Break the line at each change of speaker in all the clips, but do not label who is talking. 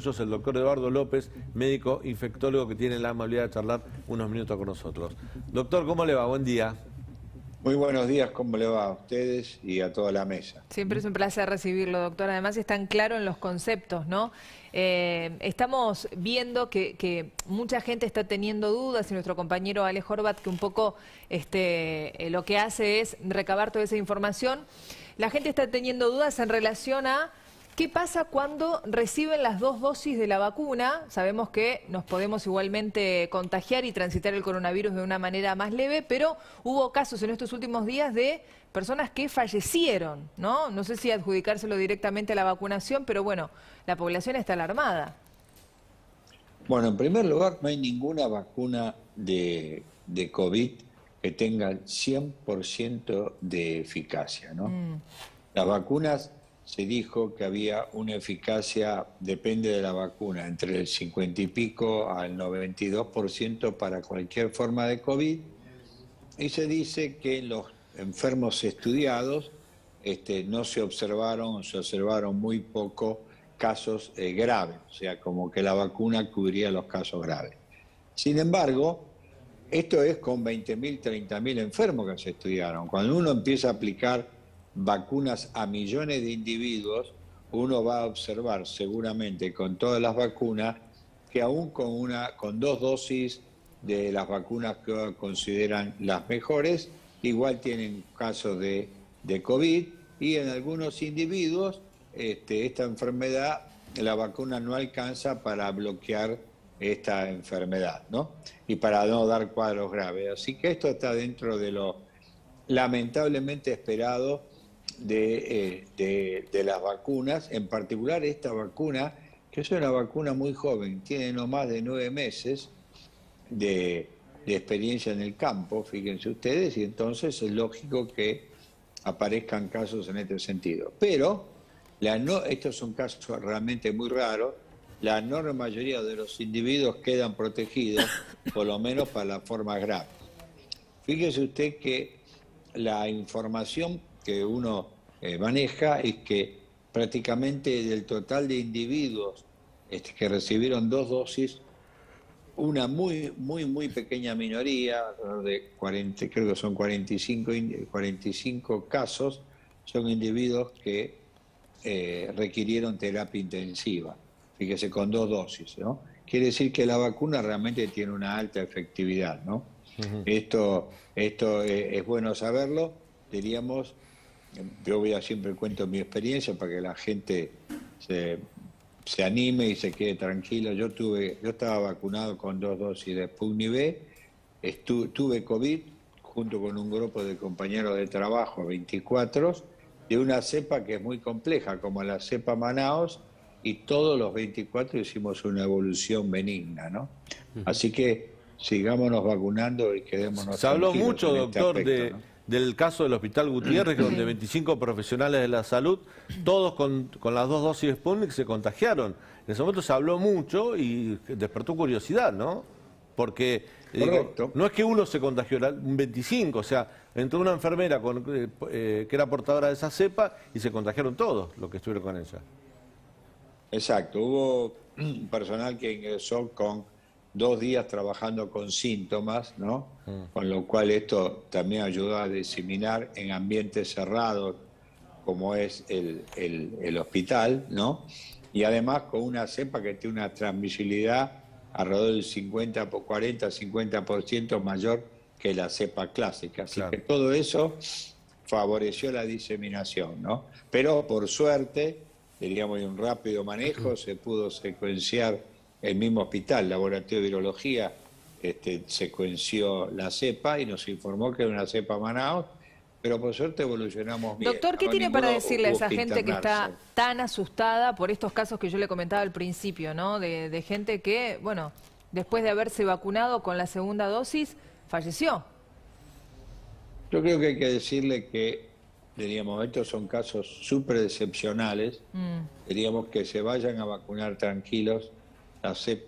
suyos el doctor Eduardo López, médico infectólogo que tiene la amabilidad de charlar unos minutos con nosotros. Doctor, ¿cómo le va? Buen día.
Muy buenos días, ¿cómo le va a ustedes y a toda la mesa?
Siempre es un placer recibirlo, doctor. Además, están claros en los conceptos, ¿no? Eh, estamos viendo que, mucha gente está teniendo dudas y nuestro compañero Ale Horvat, que un poco este, eh, lo que hace es recabar toda esa información. La gente está teniendo dudas en relación a ¿Qué pasa cuando reciben las dos dosis de la vacuna? Sabemos que nos podemos igualmente contagiar y transitar el coronavirus de una manera más leve, pero hubo casos en estos últimos días de personas que fallecieron, ¿no? No sé si adjudicárselo directamente a la vacunación, pero bueno, la población está alarmada.
Bueno, en primer lugar, no hay ninguna vacuna de, de COVID que tenga 100% de eficacia, ¿no? Mm. Las vacunas se dijo que había una eficacia, depende de la vacuna, entre el 50 y pico al 92% para cualquier forma de COVID. Y se dice que los enfermos estudiados este, no se observaron, se observaron muy pocos casos eh, graves, o sea, como que la vacuna cubría los casos graves. Sin embargo, esto es con 20.000, 30.000 enfermos que se estudiaron. Cuando uno empieza a aplicar vacunas a millones de individuos, uno va a observar seguramente con todas las vacunas que aún con, una, con dos dosis de las vacunas que consideran las mejores, igual tienen casos de, de COVID y en algunos individuos este, esta enfermedad, la vacuna no alcanza para bloquear esta enfermedad, ¿no? Y para no dar cuadros graves. Así que esto está dentro de lo lamentablemente esperado eh, de, de, las vacunas, en particular esta vacuna, que es una vacuna muy joven, tiene no más de nueve meses de, experiencia en el campo, fíjense ustedes, y entonces es lógico que aparezcan casos en este sentido. Pero la no, estos son casos realmente muy raros, la enorme mayoría de los individuos quedan protegidos, por lo menos para las formas graves. Fíjese usted que la información que uno eh, maneja es que prácticamente del total de individuos este, que recibieron dos dosis, una muy, muy, muy pequeña minoría, de 40, creo que son 45, 45 casos, son individuos que eh, requirieron terapia intensiva, fíjese, con dos dosis, ¿no? Quiere decir que la vacuna realmente tiene una alta efectividad, ¿no? Esto, esto eh, es bueno saberlo, diríamos, yo voy a siempre cuento mi experiencia para que la gente se, anime y se quede tranquila. Yo tuve, yo estaba vacunado con dos dosis de Sputnik B, tuve COVID junto con un grupo de compañeros de trabajo, 24, de una cepa que es muy compleja, como la cepa Manaos, y todos los 24 hicimos una evolución benigna, ¿no? Así que sigámonos vacunando y quedémonos
Se habló mucho, este doctor, de del caso del Hospital Gutiérrez, donde 25 profesionales de la salud, todos con, las dos dosis de Sputnik, se contagiaron. En ese momento se habló mucho y despertó curiosidad, ¿no? Porque no es que uno se contagió, un 25, o sea, entró una enfermera con, eh, eh, que era portadora de esa cepa y se contagiaron todos los que estuvieron con ella.
Exacto, hubo personal que ingresó con dos días trabajando con síntomas, ¿no? Mm. Con lo cual esto también ayudó a diseminar en ambientes cerrados, como es el, hospital, ¿no? Y además con una cepa que tiene una transmisibilidad alrededor del 50, 40, 50% mayor que la cepa clásica. Así que todo eso favoreció la diseminación, ¿no? Pero por suerte, diríamos, un rápido manejo, se pudo secuenciar el mismo hospital, Laboratorio de Virología, este, secuenció la cepa y nos informó que era una cepa Manaus, pero por suerte evolucionamos bien.
Doctor, ¿qué tiene para decirle a esa gente que está tan asustada por estos casos que yo le comentaba al principio, ¿no? De, gente que, bueno, después de haberse vacunado con la segunda dosis, falleció.
Yo creo que hay que decirle que, diríamos, estos son casos súper excepcionales, mm. diríamos que se vayan a vacunar tranquilos,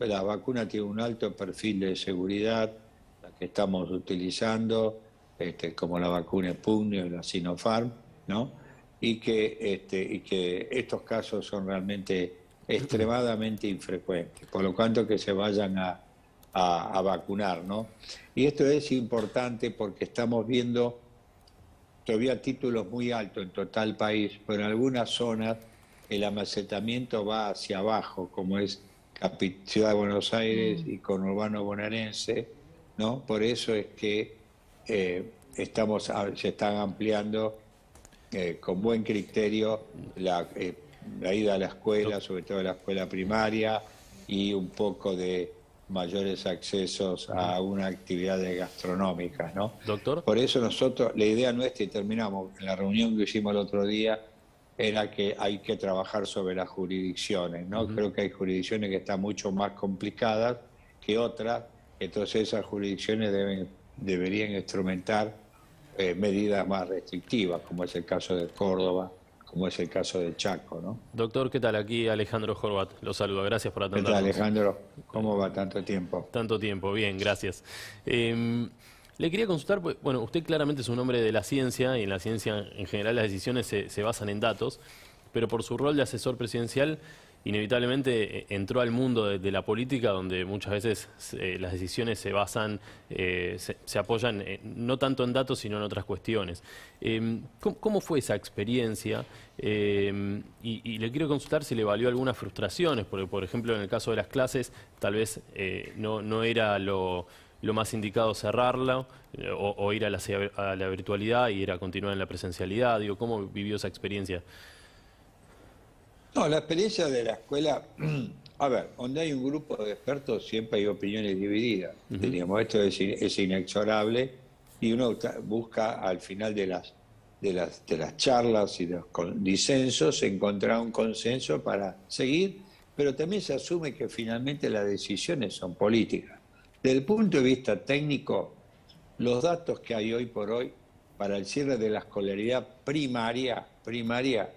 la, vacuna tiene un alto perfil de seguridad, la que estamos utilizando, este, como la vacuna Sputnik y la Sinopharm, ¿no? Y que, este, y que estos casos son realmente extremadamente infrecuente, por lo tanto que se vayan a, vacunar, ¿no? Y esto es importante porque estamos viendo todavía títulos muy altos en total país, pero en algunas zonas el amasetamiento va hacia abajo, como es Ciudad de Buenos Aires mm. y con Urbano bonaerense, ¿no? Por eso es que eh, estamos, se están ampliando eh, con buen criterio la, eh, la, ida a la escuela, sobre todo a la escuela primaria, y un poco de mayores accesos a una actividad gastronómica, ¿no?
Doctor.
Por eso nosotros, la idea nuestra, y terminamos, en la reunión que hicimos el otro día, era que hay que trabajar sobre las jurisdicciones, ¿no? Creo que hay jurisdicciones que están mucho más complicadas que otras, entonces esas jurisdicciones deben, deberían instrumentar eh, medidas más restrictivas, como es el caso de Córdoba, como es el caso de Chaco, ¿no?
Doctor, ¿qué tal? Aquí Alejandro Jorbat, lo saludo, gracias por atendernos.
¿Qué tal, Alejandro? ¿Cómo va tanto tiempo?
Tanto tiempo, bien, gracias. Em, le quería consultar, pues, bueno, usted claramente es un hombre de la ciencia y en la ciencia en general las decisiones se, basan en datos, pero por su rol de asesor presidencial inevitablemente eh, entró al mundo de, la política donde muchas veces eh, las decisiones se basan, eh, se, apoyan no tanto en datos sino en otras cuestiones. Em, ¿cómo, fue esa experiencia? Em, y, le quiero consultar si le valió algunas frustraciones, porque por ejemplo en el caso de las clases tal vez no, era lo, más indicado cerrarla o, ir a la, a la virtualidad y ir a continuar en la presencialidad. Digo, ¿cómo vivió esa experiencia?
No, la experiencia de la escuela, a ver, donde hay un grupo de expertos siempre hay opiniones divididas. Diríamos, esto es, inexorable y uno busca al final de las, de las, de las charlas y de los disensos encontrar un consenso para seguir, pero también se asume que finalmente las decisiones son políticas. Desde el punto de vista técnico, los datos que hay hoy por hoy para el cierre de la escolaridad primaria, primaria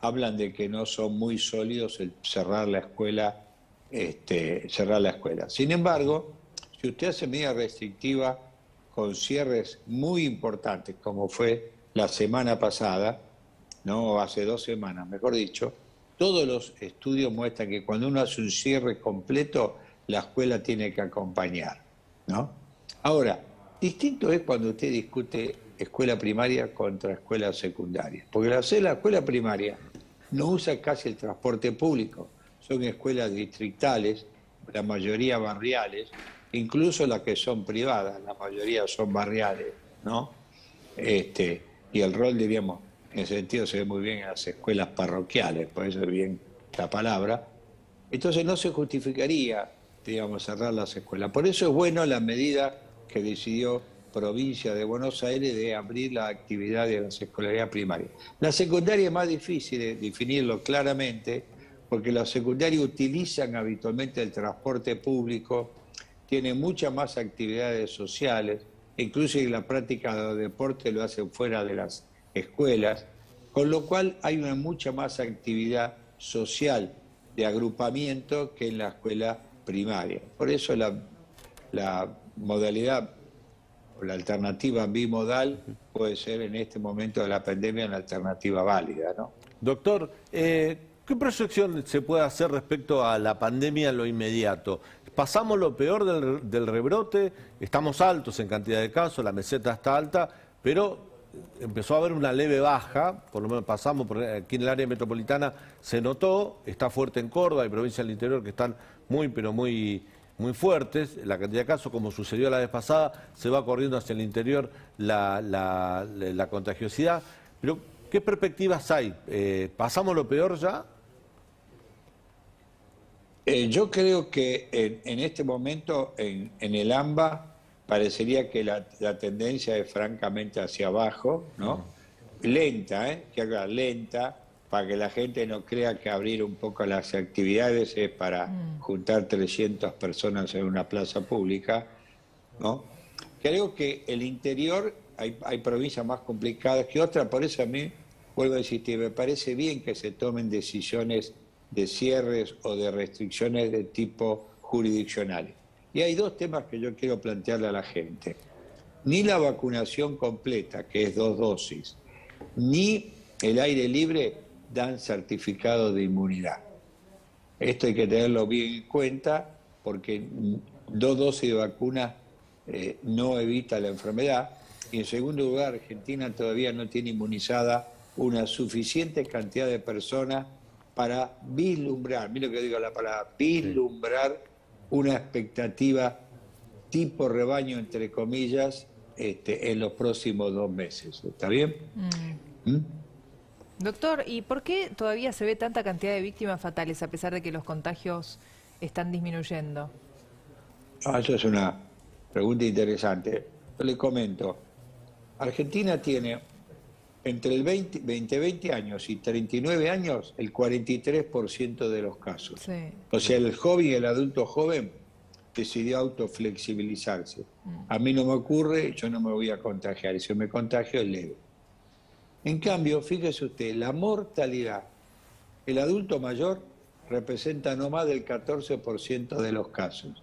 hablan de que no son muy sólidos el cerrar la escuela, este, cerrar la escuela. Sin embargo, si usted hace medida restrictiva con cierres muy importantes, como fue la semana pasada, no hace dos semanas, mejor dicho, todos los estudios muestran que cuando uno hace un cierre completo, la escuela tiene que acompañar, ¿no? Ahora, distinto es cuando usted discute escuela primaria contra escuela secundaria, porque la escuela primaria no usa casi el transporte público. Son escuelas distritales, la mayoría barriales, incluso las que son privadas, la mayoría son barriales, ¿no? Este, y el rol, diríamos, en ese sentido se ve muy bien en las escuelas parroquiales, por eso es bien la palabra. Entonces no se justificaría, digamos, cerrar las escuelas. Por eso es bueno la medida que decidió provincia de Buenos Aires de abrir la actividad de la escolaridad primaria. La secundaria es más difícil de definirlo claramente porque los secundarios utilizan habitualmente el transporte público, tienen muchas más actividades sociales, incluso la práctica de deporte lo hacen fuera de las escuelas, con lo cual hay una mucha más actividad social de agrupamiento que en la escuela primaria. Por eso la, modalidad la alternativa bimodal puede ser en este momento de la pandemia una alternativa válida, ¿no?
Doctor, eh, ¿qué proyección se puede hacer respecto a la pandemia en lo inmediato? Pasamos lo peor del, rebrote, estamos altos en cantidad de casos, la meseta está alta, pero empezó a haber una leve baja, por lo menos pasamos por aquí en el área metropolitana, se notó, está fuerte en Córdoba, hay provincias del interior que están muy, pero muy muy fuertes, la cantidad de casos, como sucedió la vez pasada, se va corriendo hacia el interior la, la, contagiosidad. Pero, ¿qué perspectivas hay? Eh, ¿Pasamos lo peor ya?
Eh, yo creo que en, este momento en, el AMBA parecería que la, tendencia es francamente hacia abajo, ¿no? Lenta, ¿eh? Que haga lenta, para que la gente no crea que abrir un poco las actividades es para mm. juntar 300 personas en una plaza pública, ¿no? Creo que el interior hay, hay provincias más complicadas que otras, por eso a mí, vuelvo a insistir, me parece bien que se tomen decisiones de cierres o de restricciones de tipo jurisdiccionales. Y hay dos temas que yo quiero plantearle a la gente. Ni la vacunación completa, que es dos dosis, ni el aire libre dan certificado de inmunidad. Esto hay que tenerlo bien en cuenta porque dos dosis de vacuna eh, no evita la enfermedad. Y en segundo lugar, Argentina todavía no tiene inmunizada una suficiente cantidad de personas para vislumbrar, mira lo que digo la palabra, vislumbrar una expectativa tipo rebaño, entre comillas, este, en los próximos dos meses. ¿Está bien?
Mm. ¿Mm? Doctor, ¿y por qué todavía se ve tanta cantidad de víctimas fatales a pesar de que los contagios están disminuyendo?
Ah, eso es una pregunta interesante. Le comento, Argentina tiene entre el 20, 20, años y 39 años el 43% de los casos. O sea, el joven, el adulto joven, decidió autoflexibilizarse. Mm. A mí no me ocurre, yo no me voy a contagiar, y si me contagio es leve. En cambio, fíjese usted, la mortalidad, el adulto mayor representa no más del 14% de los casos.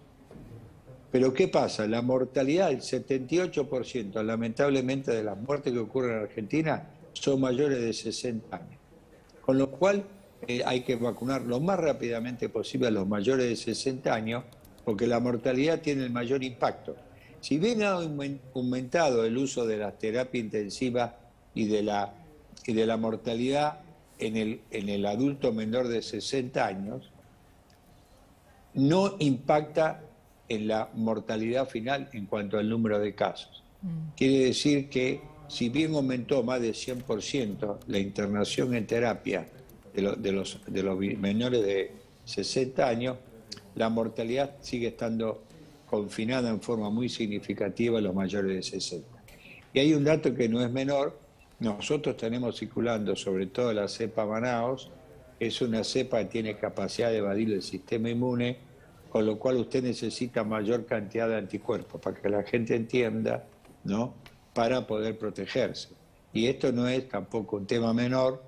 Pero ¿qué pasa? La mortalidad, el 78% lamentablemente de las muertes que ocurren en Argentina son mayores de 60 años. Con lo cual eh, hay que vacunar lo más rápidamente posible a los mayores de 60 años porque la mortalidad tiene el mayor impacto. Si bien ha aumentado el uso de la terapia intensiva y de la, y de la mortalidad en el, en el adulto menor de 60 años, no impacta en la mortalidad final en cuanto al número de casos. Mm. Quiere decir que si bien aumentó más de 100% la internación en terapia de, los, de los menores de 60 años, la mortalidad sigue estando confinada en forma muy significativa a los mayores de 60. Y hay un dato que no es menor, nosotros tenemos circulando sobre todo la cepa Manaos, es una cepa que tiene capacidad de evadir el sistema inmune, con lo cual usted necesita mayor cantidad de anticuerpos para que la gente entienda, ¿no? Para poder protegerse. Y esto no es tampoco un tema menor,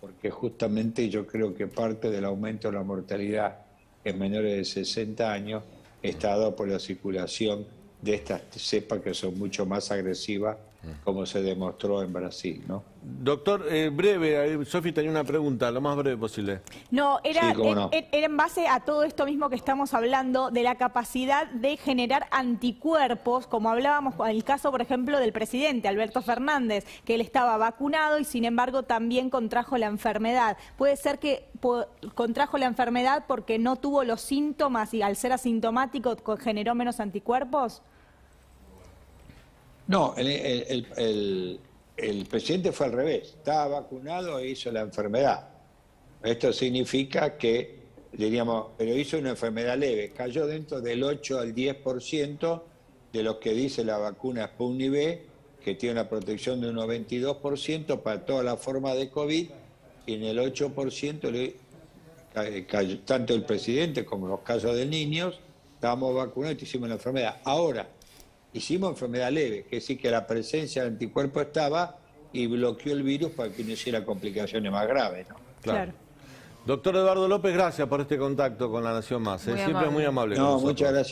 porque justamente yo creo que parte del aumento de la mortalidad en menores de 60 años está dado por la circulación de estas cepas que son mucho más agresivas como se demostró en Brasil, ¿no?
Doctor, eh, breve, Sofi tenía una pregunta, lo más breve posible.
No, era, era en base a todo esto mismo que estamos hablando, de la capacidad de generar anticuerpos, como hablábamos en el caso, por ejemplo, del presidente Alberto Fernández, que él estaba vacunado y sin embargo también contrajo la enfermedad. ¿Puede ser que contrajo la enfermedad porque no tuvo los síntomas y al ser asintomático generó menos anticuerpos?
No, el, presidente fue al revés. Estaba vacunado e hizo la enfermedad. Esto significa que, diríamos, pero hizo una enfermedad leve. Cayó dentro del 8 al 10% de lo que dice la vacuna Sputnik V, que tiene una protección de un 92% para toda la forma de COVID, y en el 8% cayó, tanto el presidente como los casos de niños, estábamos vacunados y hicimos la enfermedad. Ahora, hicimos enfermedad leve, que sí que la presencia del anticuerpo estaba y bloqueó el virus para que no hiciera complicaciones más graves. ¿no?
Claro. Doctor Eduardo López, gracias por este contacto con la Nación Más. ¿eh? Siempre muy amable.
No, muchas gracias.